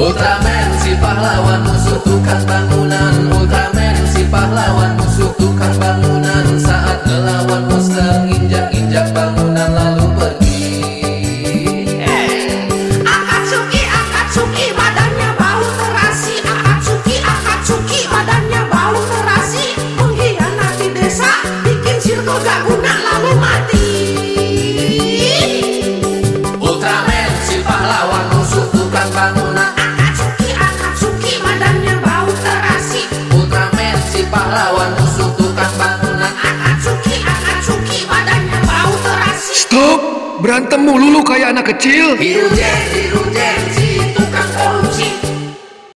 Ultraman si pahlawan musuh tukang bangunan. Ultraman si pahlawan musuh tukang bangunan. Saat melawan monster injak-injak bangunan lalu pergi. Akatsuki, Akatsuki, badannya bau terasi. Akatsuki, Akatsuki, badannya bau terasi. Mengkhianati desa, bikin sirkel gak guna lalu mati si pahlawan musuh tukang bangunan Akatsuki, Akatsuki, badannya bau terasi Stop! Berantem mulu lu kayak anak kecil. Biru